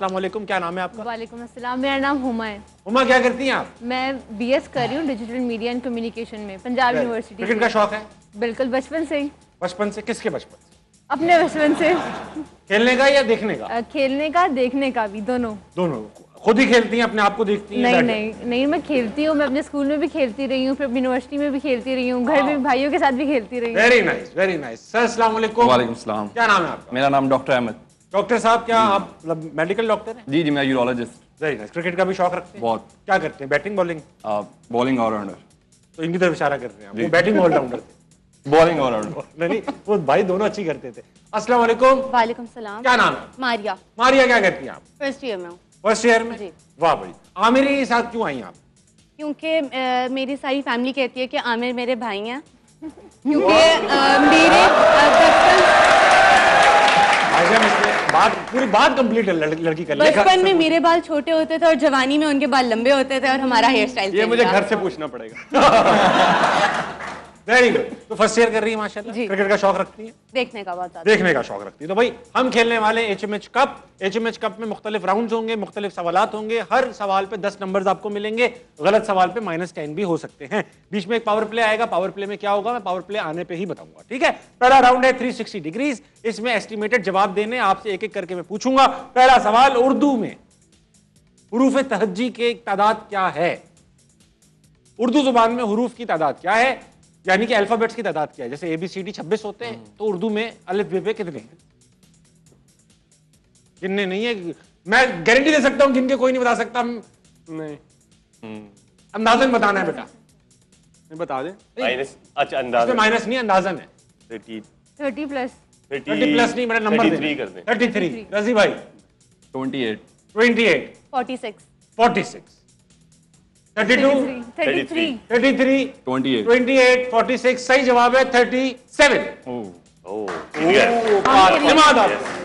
अस्सलाम वालेकुम क्या नाम है आपका? वालेकुम अस्सलाम मेरा नाम हुमा है। उमा क्या करती हैं आप? मैं बीएस कर रही हूँ डिजिटल मीडिया एंड कम्युनिकेशन में पंजाब यूनिवर्सिटी क्रिकेट का शौक है? बिल्कुल बचपन से ही। बचपन से? किसके बचपन से? अपने बचपन से। खेलने का या देखने का? खेलने का देखने का भी दोनों। दोनों। खुद ही खेलती हैं अपने आप को देखती हैं नहीं नहीं नहीं मैं खेलती हूँ मैं अपने स्कूल में भी खेलती रही हूँ फिर यूनिवर्सिटी में भी खेलती रही हूँ घर में भी भाइयों के साथ भी खेलती रही हूँ। Very nice very nice sir अस्सलाम वालेकुम वालेकुम सलाम। क्या नाम है आपका? मेरा नाम डॉक्टर अहमद डॉक्टर साहब क्या आप मतलब मेडिकल डॉक्टर हैं? जी जी मैं यूरोलॉजिस्ट वेरी नाइस क्रिकेट का भी शौक रखते हैं? बहुत। क्या करते हैं? Batting bowling? बॉलिंग ऑलराउंडर तो इनकी तरफ़ इशारा कर रहे हैं वो बैटिंग ऑलराउंडर थे। बॉलिंग ऑलराउंडर नहीं नहीं वो भाई दोनों अच्छी करते थे। अस्सलाम वालेकुम। वालेकुम सलाम। क्या नाम है? मारिया। मारिया क्या करती हैं आप? फ़र्स्ट ईयर में हूँ। फ़र्स्ट ईयर में? जी। वाह भाई। आमिर के साथ क्यों आई आप? क्योंकि मेरी सारी फैमिली कहती है कि आमिर मेरे भाई हैं। क्योंकि पूरी बात कंप्लीट है लड़, लड़की कर बचपन में मेरे बाल छोटे होते थे और जवानी में उनके बाल लंबे होते थे और हमारा हेयर स्टाइल ये मुझे घर से पूछना पड़ेगा। वेरी गुड तो फ़र्स्ट ईयर कर रही है माशाल्लाह। क्रिकेट का शौक रखती है? देखने का बहुत देखने का शौक रखती है। तो भाई हम खेलने वाले H M H cup H M H cup में मुख्तलिफ़ राउंड होंगे मुख्तलिफ़ सवाल होंगे। हर सवाल पे दस नंबर आपको मिलेंगे। गलत सवाल पे माइनस टेन भी हो सकते हैं। बीच में एक पावर प्ले आएगा। पावर प्ले में क्या होगा? मैं पावर प्ले आने पर ही बताऊँगा ठीक है? पहला राउंड है 360 डिग्रीज इसमें एस्टिमेटेड जवाब देने आपसे एक एक करके मैं पूछूँगा। पहला सवाल उर्दू में। हरूफ तहजी के तादाद क्या है? उर्दू ज़ुबान में हरूफ की तादाद क्या है? यानी कि अल्फाबेट्स की तादाद क्या है। जैसे ए बी सी डी छब्बीस होते हैं तो उर्दू में अलिफ बे पे कितने हैं? गिनने नहीं है मैं गारंटी दे सकता हूँ गिन के कोई नहीं बता सकता। नहीं। अंदाजन बताना है बेटा। बता दे। माइनस अच्छा इसमें अंदाज़ा माइनस नहीं अंदाजन है। Thirty thirty plus thirty plus नहीं मेरा नंबर थ्री कर दें। थर्टी थ्री रज़ी भाई। Twenty eight twenty eight forty six forty six thirty two thirty three thirty three twenty eight twenty eight forty six सही जवाब है thirty seven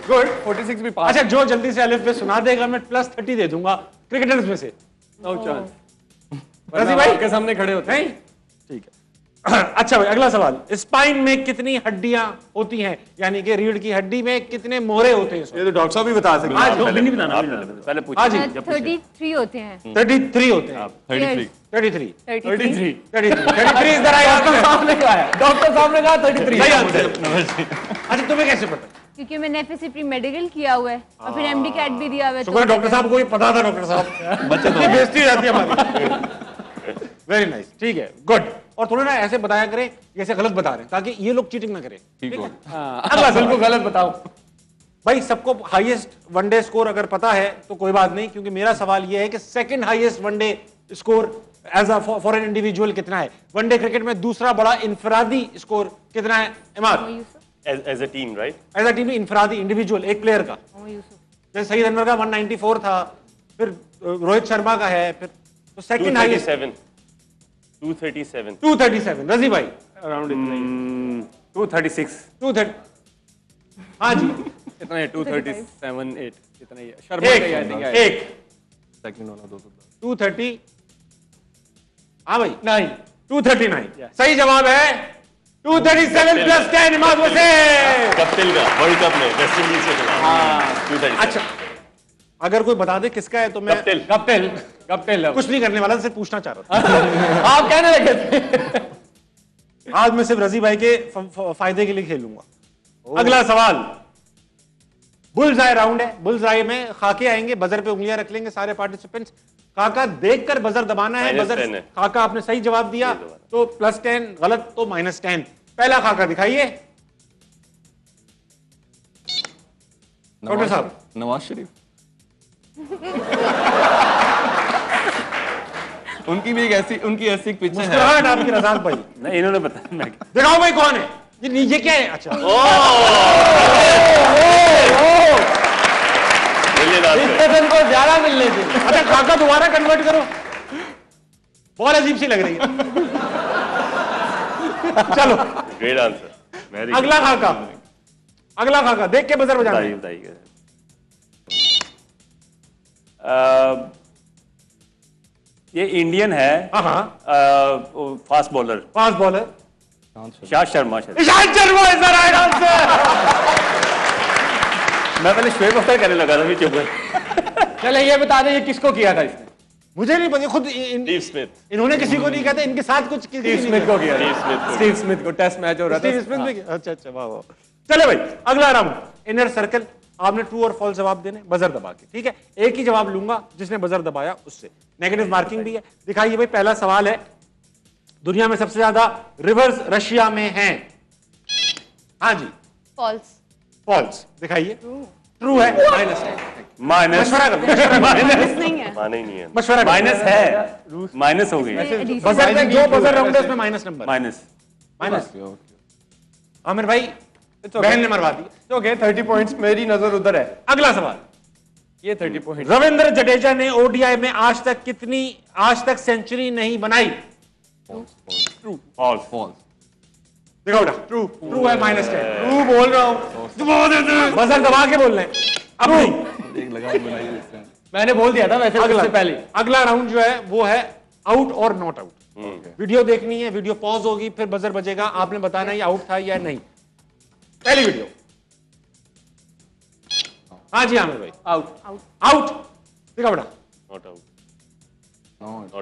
good forty six भी pass. अच्छा जो जल्दी से अलिफ पे सुना देगा मैं प्लस थर्टी दे दूँगा क्रिकेटर्स में से। नो चांस रज़ी भाई? के सामने खड़े होते हैं। ठीक है। अच्छा भाई अगला सवाल। स्पाइन में कितनी हड्डियाँ होती हैं? यानी कि रीढ़ की हड्डी में कितने मोहरे होते हैं ये तो डॉक्टर साहब भी बता सकते हाँ, हैं पहले पहले पूछ हाँ जी। थर्टी थ्री होते हैं। थर्टी थ्री होते हैं। Thirty three thirty three thirty three thirty three thirty three is the right answer सामने कहा डॉक्टर साहब ने कहा थर्टी थ्री सही आंसर अच्छा तुम्हें कैसे पता? क्योंकि मैंने एफ़ प्री मेडिकल किया हुआ है और फिर एम डी कैट भी दिया हुआ है डॉक्टर साहब को पता था डॉक्टर साहब? बच्चे तो बेइज्जती हो है हमारी। वेरी नाइस ठीक है। गुड और थोड़ा ना ऐसे बताया करें जैसे गलत बता रहे हैं ताकि ये लोग चीटिंग ना करें। ठीक हो? अगला सवाल बिल्कुल गलत बताओ। भाई सबको हाईएस्ट वनडे स्कोर अगर पता है तो कोई बात नहीं क्योंकि मेरा सवाल यह है कि second highest one day score as a for an individual कितना है? वनडे क्रिकेट में दूसरा बड़ा इंफरादी स्कोर कितना है? Imad. As a team right as a team इनफरादी individual एक प्लेयर का। जैसे सईद अनवर का 194 था फिर रोहित शर्मा का है फिर तो सेकंड हाईएस्ट 237 237 237 रज़ी भाई। अराउंड इतना ही। टू थर्टी सिक्स 230 हाँ जी। इतना ही टू थर्टी सेवन एट इतना ही। शर्मा का ही एक एक। सेकंड वाला दो सौ 230 हाँ भाई। नहीं 239 सही जवाब है। 237 प्लस 10 इमाद वसीम कप्तिल का वर्ल्ड कप में वेस्ट इंडीज के खिलाफ टू थर्टी अच्छा। अगर कोई बता दे किसका है तो मैं कप्तिल कप्टेल कप्टेल कुछ नहीं करने वाला सिर्फ़ पूछना चाह रहा था। आप कहने लगे थे। आज मैं सिर्फ़ रज़ी भाई के फ़ायदे के लिए खेलूँगा। अगला सवाल। बुल्स आई राउंड है। बुल्स आई में खाके आएँगे बजर पे उंगलियाँ रख लेंगे सारे पार्टिसिपेंट्स खाका देखकर बजर दबाना है। बजर 10। खाका आपने सही जवाब दिया। तो प्लस टेन गलत तो माइनस टेन पहला खाका दिखाइए। डॉक्टर साहब। नवाज़ शरीफ। उनकी भी एक ऐसी उनकी ऐसी एक पिक्चर है। मुस्कुराहट आपकी रजाक भाई नहीं इन्होंने बताया मैं दिखाओ भाई कौन है? ये नी- ये क्या है? अच्छा. स्टेफन को ज़्यादा मिलने थे अच्छा खाका दोबारा कन्वर्ट करो। बहुत अजीब सी लग रही है। चलो. Very good. अगला खाका अगला खाका देख के बजर बजाना। बताइए बताइए। अह, ये इंडियन है हाँ हाँ। Fast bowler fast bowler Ishant Sharma Ishant Sharma is the right answer मैं पहले शुएब अख्तर कहने लगा था फिर चुप चले ये बता दें ये किसको किया था इसने? मुझे नहीं पता खुद स्टीव स्मिथ इन्होंने किसी को नहीं कहते इनके साथ कुछ किसी स्टीव स्मिथ को किया स्टीव स्मिथ को। स्टीव स्मिथ को टेस्ट मैच हो रहा था। स्टीव स्मिथ अच्छा अच्छा वाह वाह। चले भाई अगला राउंड इनर सर्कल आपने ट्रू और फॉल्स जवाब देने बजर दबा के ठीक है? एक ही जवाब लूँगा जिसने बजर दबाया उससे। नेगेटिव मार्किंग भी है। दिखाइए भाई पहला सवाल है दुनिया में सबसे ज़्यादा रिवर्स रशिया में है। हाँ जी। फॉल्स फॉल्स दिखाइए। ट्रू है। माइनस है। माइनस। माइनस नहीं है। माने नहीं है। मशवरा माइनस है। माइनस हो गई। बजर जो बजर राउंड है। उसमें minus number minus minus Aamir भाई बहन ने मरवा दिया। ओके थर्टी पॉइंट्स मेरी नज़र उधर है। अगला सवाल। ये थर्टी पॉइंट रविंद्र जडेजा ने ओडीआई में आज तक कितनी आज तक सेंचुरी नहीं बनाई? फॉल्स फॉल्स दिखाओ बेटा। ट्रू ट्रू है माइनस टेन बोल रहा हूँ। बजर दबा के बोल रहे हैं अब मैंने बोल दिया था वैसे अगला। पहले। अगला राउंड जो है वो है आउट और नॉट आउट वीडियो देखनी है वीडियो पॉज होगी फिर बजर बजेगा। आपने बताना ये आउट था या नहीं। पहली वीडियो हाँ जी आमिर भाई। आउट आउट दिखा बेटा। नॉट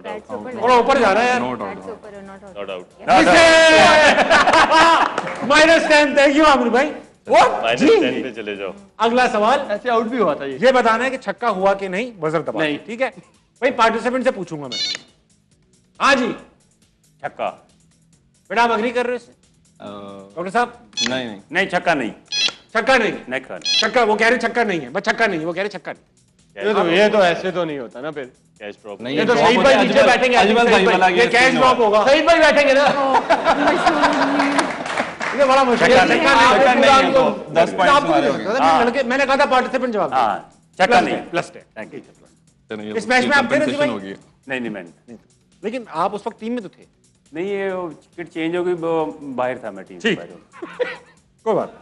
आउट थोड़ा ऊपर जा रहा है यार। Minus ten thank you Aamir भाई। पे चले जाओ। अगला सवाल। ऐसे आउट भी हुआ था ये। ये बताना है कि छक्का हुआ कि नहीं बजर दबा। नहीं। ठीक है? भाई पार्टिसिपेंट से पूछूँगा मैं। हाँ जी। छक्का। बेटा आप अग्री कर रहे हो? डॉक्टर साहब नहीं नहीं। नहीं छक्का नहीं। छक्का नहीं? नहीं खान छक्का वो कह रहे छक्का नहीं है बस छक्का नहीं है वो कह रहे छक्का नहीं। ये तो ये तो ऐसे तो नहीं होता ना फिर। कैच ड्रॉप नहीं ये तो सही भाई नीचे बैठेंगे, अजमल भाई भाई। वाला ये कैच spin ड्रॉप होगा। सही भाई बैठेंगे ना। ये बड़ा मुश्किल है छक्का नहीं, छक्का नहीं, है तो दस points आपको हमारे नहीं हो मैंने लड़के- मैंने कहा था पार्टिसिपेंट जवाब। हाँ छक्का नहीं प्लस टेन थैंक यू इस मैच में आप थे ना जी भाई? होगी। नहीं नहीं मैंने लेकिन आप उस वक्त टीम में तो थे। नहीं ये किट चेंज हो गई बाहर था मैं टीम ठीक। कोई बात